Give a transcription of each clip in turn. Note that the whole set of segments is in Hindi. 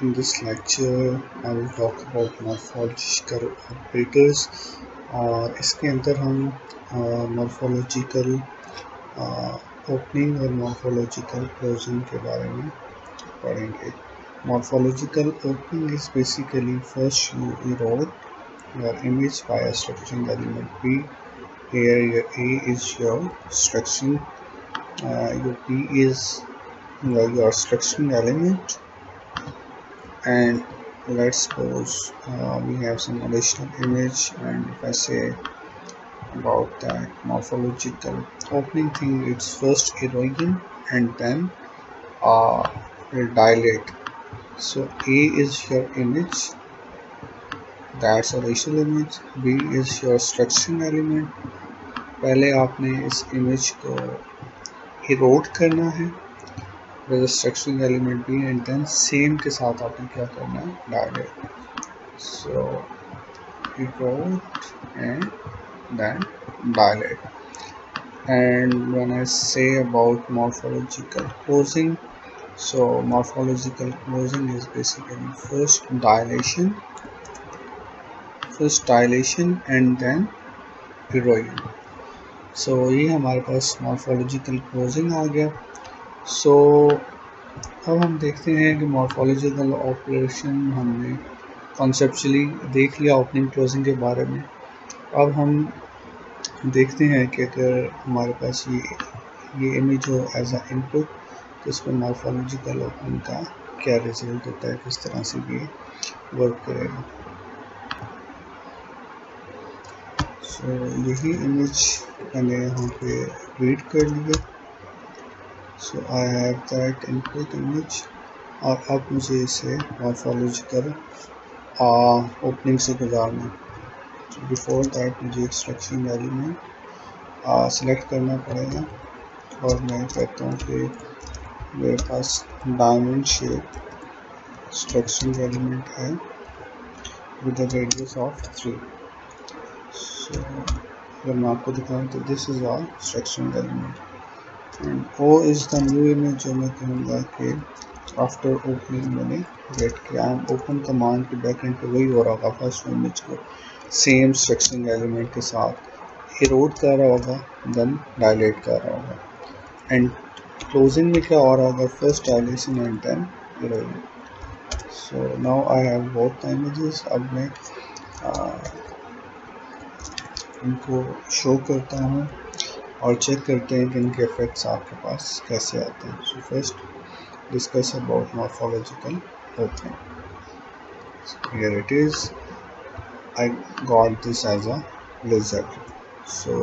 in this lecture I will talk about morphological operators और इसके अंदर हम morphological opening और morphological closing के बारे में पढ़ेंगे morphological opening is basically first you erode your image by a structuring element P here your A is your structuring uh, your P is your structuring element and let's suppose uh, we have some additional image and if I say about that morphological opening thing it's first erosion and then uh, dilate so A is your image that's original image B is your structuring element पहले आपने इस इमेज को इरोड करना है रजिस्ट्रक्शन एलिमेंट भी एंड देन सेम के साथ आपने क्या करना है? Direct so इकोट and then direct and one I say about morphological closing so morphological closing is basically first dilation first dilation and then erosion so ये हमारे पास मॉर्फोलॉजिकल क्लोजिंग आ गया। सो so, अब हम देखते हैं कि मॉर्फोलॉजिकल ऑपरेशन हमने कॉन्सेप्चुअली देख लिया ओपनिंग क्लोजिंग के बारे में। अब हम देखते हैं कि अगर हमारे पास ये ये इमेज हो एज अ इनपुट तो इस पर मॉर्फोलॉजिकल ओपनिंग का क्या रिज़ल्ट होता है किस तरह से ये वर्क करेगा। सो so, यही इमेज मैंने यहाँ पे रीड कर लिया। So I have that input image और अब मुझे इसे मॉर्फोलॉजिकल ओपनिंग से गुजारना तो बिफोर दैट मुझे एक्सट्रैक्शन एलिमेंट सेलेक्ट करना पड़ेगा। और मैं कहता हूँ कि मेरे पास डायमंड शेप स्ट्रक्चरिंग एलिमेंट है with the radius of three so अगर मैं आपको दिखाऊँ तो this is our structuring element and O is the new image जो मैं कहूँगा कि आफ्टर ओपनिंग मैंने गेट किया। आई एम ओपन कमांड के बैक एंड पे वही हो रहा होगा फ़र्स्ट इमेज को। सेम स्ट्रक्चरिंग एलिमेंट के साथ। इरोड कर रहा होगा देन डायलेट कर रहा होगा। एंड क्लोजिंग में क्या हो रहा होगा first dilation and then so now I have the images अब मैं इनको शो करता हूँ। और चेक करते हैं कि इनके इफ़ेक्ट्स आपके पास कैसे आते हैं। So first discuss about morphological opening here it is I got this as a lizard so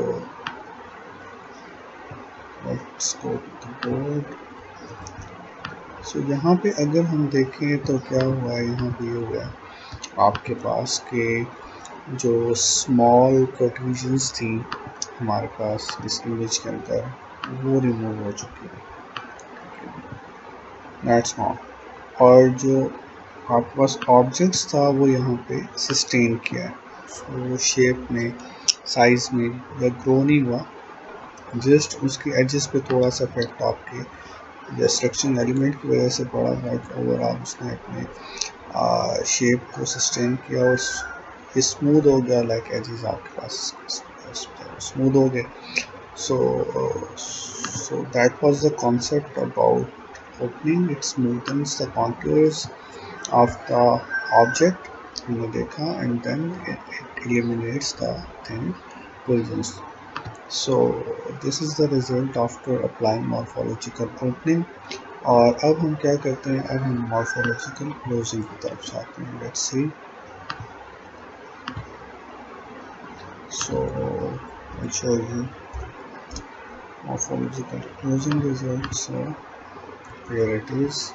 let's board. So so, यहाँ पे अगर हम देखें तो क्या हुआ है? यहाँ पे ये हुआ आपके पास के जो स्मॉल प्रोट्रूजन्स थी हमारे पास इस इमेज के अंदर, वो रिमूव हो चुकी है। दैट्स नॉट और जो आपके पास ऑब्जेक्ट्स था, वो यहाँ पे सस्टेन किया है। वो शेप में साइज़ में या ग्रो नहीं हुआ। जस्ट उसके एजेस पे थोड़ा सा इफ़ेक्ट आपके डिस्ट्रक्शन एलिमेंट की वजह से पड़ा बट ओवरऑल उसने अपने शेप को सस्टेन किया और ये स्मूथ हो गया लाइक एज इज़ आपके पास स्मूद हो गए। So so that was the concept about opening it smoothens the of the object हमने देखा and then it eliminates the thing presence so this is the result after applying morphological opening और अब हम क्या करते हैं? अब हम मॉर्फोलॉजिकल क्लोजिंग की तरफ़ जाते हैं। Let's see so, I'll show you. Morphology conclusion result so here it is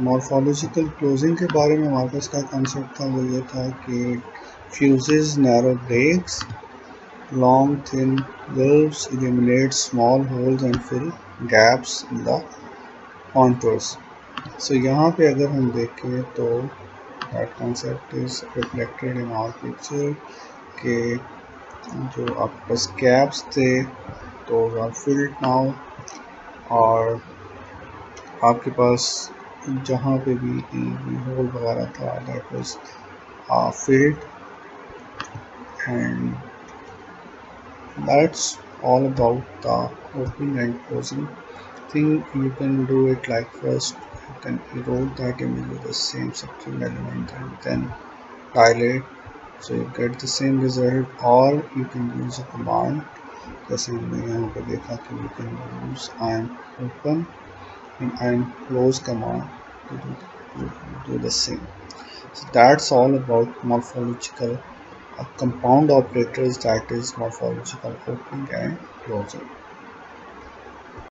morphological closing के बारे में हमारे पास का कॉन्सेप्ट था? वो ये था कि fuses narrow breaks long thin eliminate small holes and fill gaps in the contours so यहाँ पे अगर हम देखें तो that concept is reflected in our picture के जो आपके पास कैब्स थे तो आर फिल्ड नाउ और आपके पास जहाँ पे भी होल वगैरह था that was filled and that's all about the open and closing think you can do it like first you can erode that image with the same subtreme element and then dilate so you get the same result or you can use a command जैसे हमने यहाँ पे देखा कि you can use and open and and close command to do, to do the same so that's all about morphological a compound operators that is morphological opening and closing